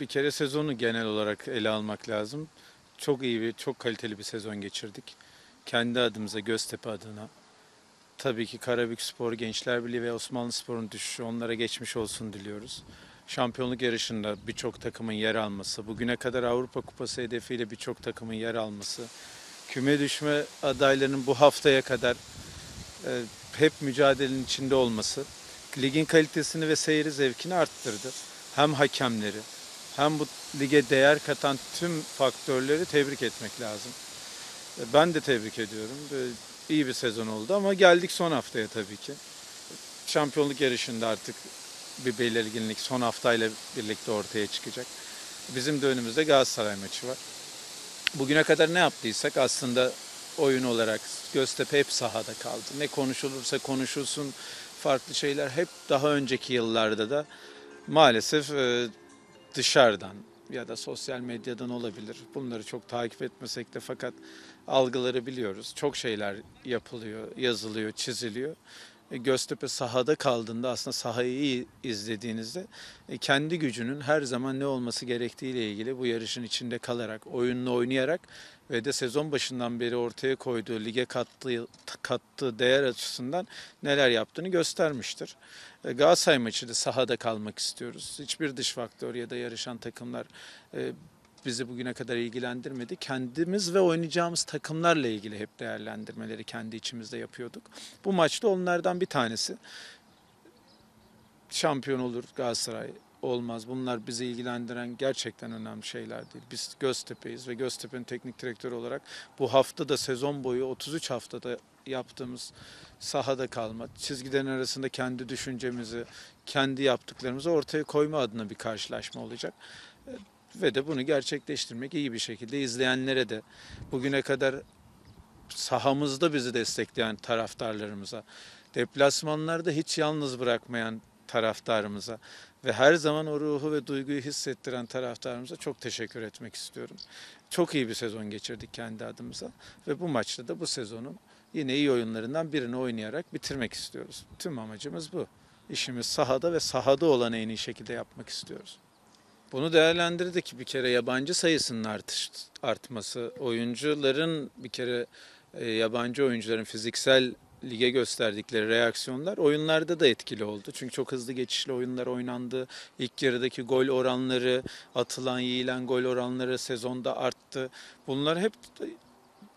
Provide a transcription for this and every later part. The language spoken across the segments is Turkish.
Bir kere sezonu genel olarak ele almak lazım. Çok iyi bir, çok kaliteli bir sezon geçirdik. Kendi adımıza, Göztepe adına. Tabii ki Karabük Spor, Gençler Birliği ve Osmanlı Spor'un düşüşü onlara geçmiş olsun diliyoruz. Şampiyonluk yarışında birçok takımın yer alması, bugüne kadar Avrupa Kupası hedefiyle birçok takımın yer alması, küme düşme adaylarının bu haftaya kadar e, hep mücadelenin içinde olması, ligin kalitesini ve seyri zevkini arttırdı. Hem hakemleri, hem bu lige değer katan tüm faktörleri tebrik etmek lazım. E, Ben de tebrik ediyorum. E, İyi bir sezon oldu ama geldik son haftaya tabii ki. Şampiyonluk yarışında artık bir belirginlik son haftayla birlikte ortaya çıkacak. Bizim de önümüzde Galatasaray maçı var. Bugüne kadar ne yaptıysak aslında oyun olarak Göztepe hep sahada kaldı. Ne konuşulursa konuşulsun farklı şeyler hep daha önceki yıllarda da maalesef e, dışarıdan ya da sosyal medyadan olabilir. Bunları çok takip etmesek de fakat algıları biliyoruz. Çok şeyler yapılıyor, yazılıyor, çiziliyor. E, Göztepe sahada kaldığında aslında sahayı iyi izlediğinizde e, kendi gücünün her zaman ne olması gerektiğiyle ilgili bu yarışın içinde kalarak, oyununu oynayarak ve de sezon başından beri ortaya koyduğu lige kattığı, kattığı değer açısından neler yaptığını göstermiştir. E, Galatasaray maçı da sahada kalmak istiyoruz. Hiçbir dış faktör ya da yarışan takımlar bizi bugüne kadar ilgilendirmedi. Kendimiz ve oynayacağımız takımlarla ilgili hep değerlendirmeleri kendi içimizde yapıyorduk. Bu maçta onlardan bir tanesi. Şampiyon olur Galatasaray olmaz. Bunlar bizi ilgilendiren gerçekten önemli şeyler değil. Biz Göztepe'yiz ve Göztepe'nin teknik direktörü olarak bu hafta da sezon boyu 33 haftada yaptığımız sahada kalma, çizgilerin arasında kendi düşüncemizi, kendi yaptıklarımızı ortaya koyma adına bir karşılaşma olacak. Ve de bunu gerçekleştirmek iyi bir şekilde izleyenlere de bugüne kadar sahamızda bizi destekleyen taraftarlarımıza, deplasmanlarda hiç yalnız bırakmayan taraftarımıza ve her zaman o ruhu ve duyguyu hissettiren taraftarımıza çok teşekkür etmek istiyorum. Çok iyi bir sezon geçirdik kendi adımıza ve bu maçta da bu sezonun yine iyi oyunlarından birini oynayarak bitirmek istiyoruz. Tüm amacımız bu. İşimiz sahada ve sahada olanı en iyi şekilde yapmak istiyoruz. Bunu değerlendirdik. Bir kere yabancı sayısının artış, artması, oyuncuların bir kere e, yabancı oyuncuların fiziksel lige gösterdikleri reaksiyonlar oyunlarda da etkili oldu. Çünkü çok hızlı geçişli oyunlar oynandı. İlk yarıdaki gol oranları, atılan yiyilen gol oranları sezonda arttı. Bunlar hep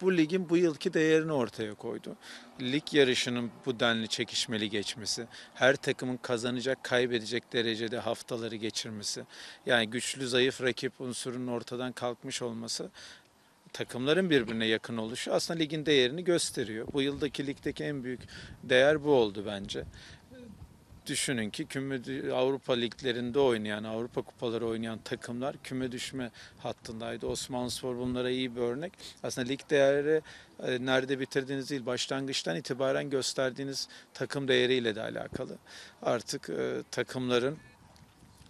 bu ligin bu yılki değerini ortaya koydu. Lig yarışının bu denli çekişmeli geçmesi, her takımın kazanacak, kaybedecek derecede haftaları geçirmesi, yani güçlü zayıf rakip unsurunun ortadan kalkmış olması takımların birbirine yakın oluşu aslında ligin değerini gösteriyor. Bu yıldaki ligdeki en büyük değer bu oldu bence. Düşünün ki küme Avrupa liglerinde oynayan, Avrupa kupaları oynayan takımlar küme düşme hattındaydı. Osmanlıspor bunlara iyi bir örnek. Aslında lig değeri e, nerede bitirdiğiniz değil, başlangıçtan itibaren gösterdiğiniz takım değeriyle de alakalı. Artık e, takımların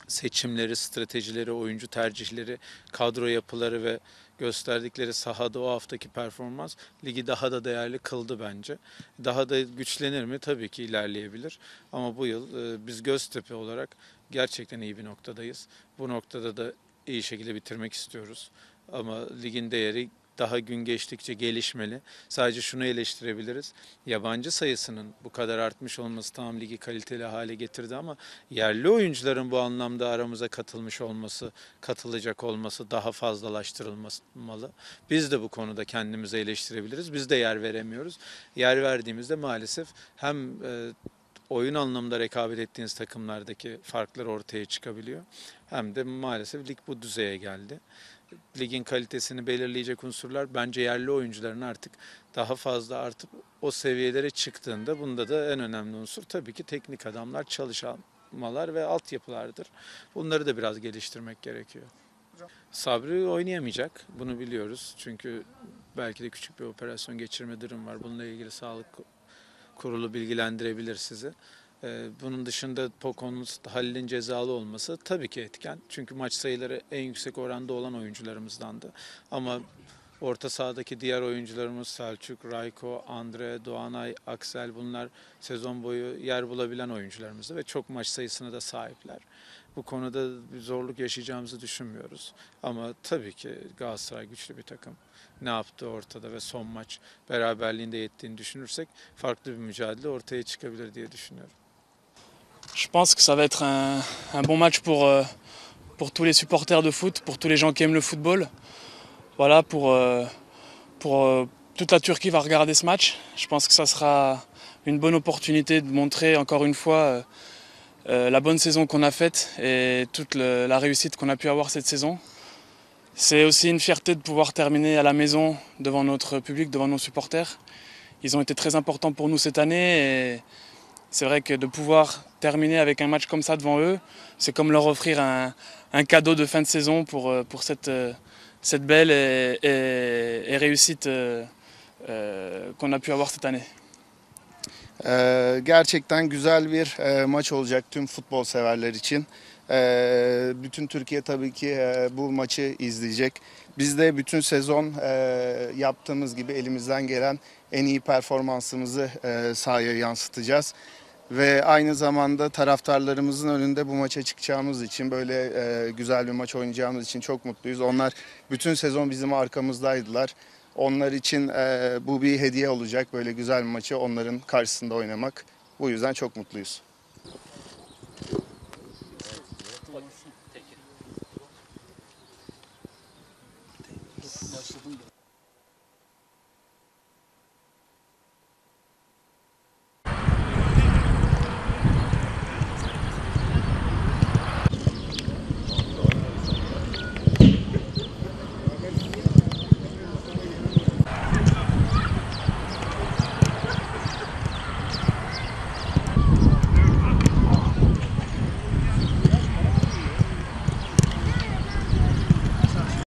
seçimleri, stratejileri, oyuncu tercihleri, kadro yapıları ve gösterdikleri sahada o haftaki performans ligi daha da değerli kıldı bence. Daha da güçlenir mi? Tabii ki ilerleyebilir. Ama bu yıl e, biz Göztepe olarak gerçekten iyi bir noktadayız. Bu noktada da iyi şekilde bitirmek istiyoruz. Ama ligin değeri daha gün geçtikçe gelişmeli. Sadece şunu eleştirebiliriz. Yabancı sayısının bu kadar artmış olması tamam ligi kaliteli hale getirdi ama yerli oyuncuların bu anlamda aramıza katılmış olması, katılacak olması daha fazlalaştırılmalı. Biz de bu konuda kendimizi eleştirebiliriz. Biz de yer veremiyoruz. Yer verdiğimizde maalesef hem e, oyun anlamında rekabet ettiğiniz takımlardaki farklar ortaya çıkabiliyor. Hem de maalesef lig bu düzeye geldi. Ligin kalitesini belirleyecek unsurlar bence yerli oyuncuların artık daha fazla artıp o seviyelere çıktığında bunda da en önemli unsur tabii ki teknik adamlar, çalışmalar ve altyapılardır. Bunları da biraz geliştirmek gerekiyor. Sabri oynayamayacak. Bunu biliyoruz. Çünkü belki de küçük bir operasyon geçirme durum var. Bununla ilgili sağlık kurulu bilgilendirebilir sizi. Ee, Bunun dışında Poco'nun Halil'in cezalı olması tabii ki etken. Çünkü maç sayıları en yüksek oranda olan oyuncularımızdandı. Ama orta sahadaki diğer oyuncularımız Selçuk, Rayko, Andre, Doğanay, Aksel bunlar sezon boyu yer bulabilen oyuncularımızdı ve çok maç sayısına da sahipler. Bu konuda bir zorluk yaşayacağımızı düşünmüyoruz. Ama tabii ki Galatasaray güçlü bir takım. Ne yaptı ortada ve son maç beraberliğinde yettiğini düşünürsek farklı bir mücadele ortaya çıkabilir diye düşünüyorum. Je pense que ça va être un, bon match pour, euh, pour tous les supporters de foot, pour tous les gens qui aiment le football. Voilà, pour, euh, euh, toute la Turquie va regarder ce match. Je pense que ça sera une bonne opportunité de montrer encore une fois la bonne saison qu'on a faite et toute la réussite qu'on a pu avoir cette saison. C'est aussi une fierté de pouvoir terminer à la maison devant notre public, devant nos supporters. Ils ont été très importants pour nous cette année c'est vrai que de pouvoir terminer avec un match comme ça devant eux, c'est comme leur offrir un, cadeau de fin de saison pour, euh, euh, cette belle réussite euh, qu'on a pu avoir cette année. Gerçekten güzel bir maç olacak tüm futbol severler için. Ee, bütün Türkiye tabii ki e, bu maçı izleyecek. Biz de bütün sezon e, yaptığımız gibi elimizden gelen en iyi performansımızı e, sahaya yansıtacağız. Ve aynı zamanda taraftarlarımızın önünde bu maça çıkacağımız için böyle güzel bir maç oynayacağımız için çok mutluyuz. Onlar bütün sezon bizim arkamızdaydılar. Onlar için bu bir hediye olacak böyle güzel bir maçı onların karşısında oynamak. Bu yüzden çok mutluyuz. 부분들.